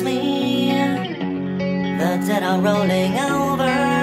me. The dead are rolling over.